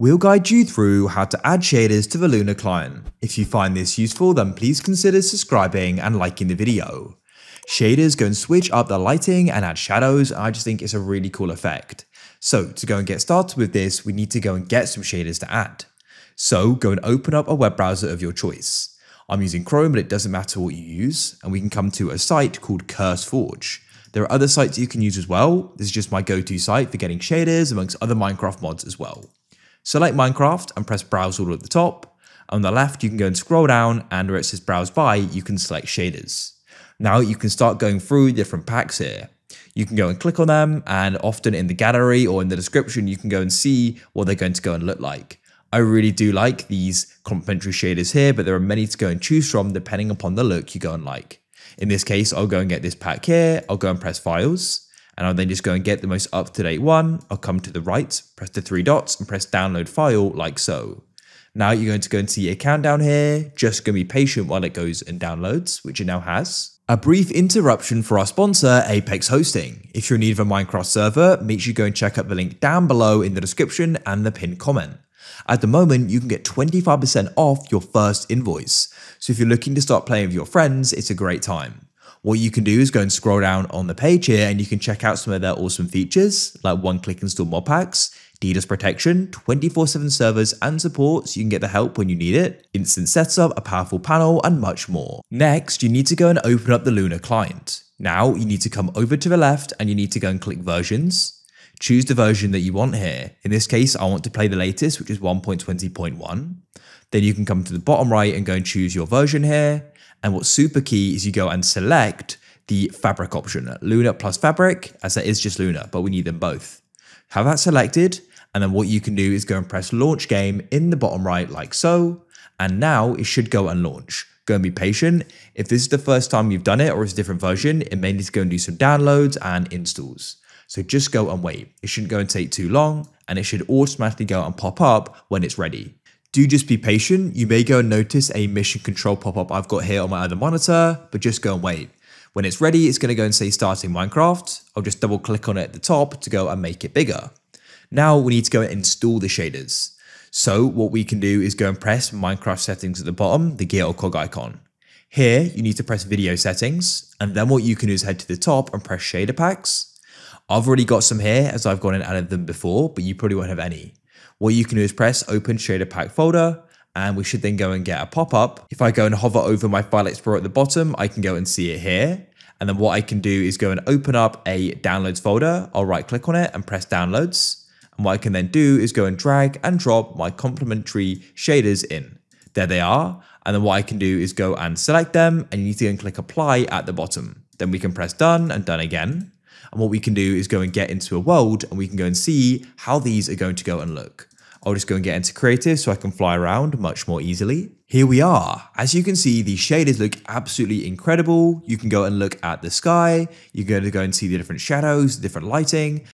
We'll guide you through how to add shaders to the Lunar client. If you find this useful, then please consider subscribing and liking the video. Shaders go and switch up the lighting and add shadows, I just think it's a really cool effect. So to go and get started with this, we need to go and get some shaders to add. So go and open up a web browser of your choice. I'm using Chrome, but it doesn't matter what you use, and we can come to a site called CurseForge. There are other sites you can use as well. This is just my go-to site for getting shaders amongst other Minecraft mods as well. Select Minecraft and press browse all at the top. On the left, you can go and scroll down and where it says browse by, you can select shaders. Now you can start going through different packs here. You can go and click on them and often in the gallery or in the description, you can go and see what they're going to go and look like. I really do like these complementary shaders here, but there are many to go and choose from depending upon the look you go and like. In this case, I'll go and get this pack here. I'll go and press files and I'll then just go and get the most up-to-date one. I'll come to the right, press the three dots and press download file like so. Now you're going to go and see a countdown here. Just going to be patient while it goes and downloads, which it now has. A brief interruption for our sponsor, Apex Hosting. If you're in need of a Minecraft server, make sure you go and check out the link down below in the description and the pinned comment. At the moment, you can get 25% off your first invoice. So if you're looking to start playing with your friends, it's a great time. What you can do is go and scroll down on the page here and you can check out some of their awesome features like one click install mod packs, DDoS protection, 24-7 servers and support so you can get the help when you need it, instant setup, a powerful panel and much more. Next, you need to go and open up the Lunar client. Now you need to come over to the left and you need to go and click versions. Choose the version that you want here. In this case, I want to play the latest, which is 1.20.1. Then you can come to the bottom right and go and choose your version here. And what's super key is you go and select the fabric option, Lunar plus fabric, as that is just Lunar, but we need them both. Have that selected, and then what you can do is go and press launch game in the bottom right like so, and now it should go and launch. Go and be patient. If this is the first time you've done it or it's a different version, it may need to go and do some downloads and installs. So just go and wait. It shouldn't go and take too long and it should automatically go and pop up when it's ready. Do just be patient. You may go and notice a mission control pop-up I've got here on my other monitor, but just go and wait. When it's ready, it's going to go and say starting Minecraft. I'll just double click on it at the top to go and make it bigger. Now we need to go and install the shaders. So what we can do is go and press Minecraft settings at the bottom, the gear or cog icon. Here, you need to press video settings, and then what you can do is head to the top and press shader packs. I've already got some here as I've gone and added them before, but you probably won't have any. What you can do is press open shader pack folder and we should then go and get a pop-up. If I go and hover over my file explorer at the bottom, I can go and see it here. And then what I can do is go and open up a downloads folder. I'll right click on it and press downloads. And what I can then do is go and drag and drop my complementary shaders in. There they are. And then what I can do is go and select them and you need to go and click apply at the bottom. Then we can press done and done again. And what we can do is go and get into a world and we can go and see how these are going to go and look. I'll just go and get into creative so I can fly around much more easily. Here we are. As you can see, the shaders look absolutely incredible. You can go and look at the sky. You're going to go and see the different shadows, different lighting,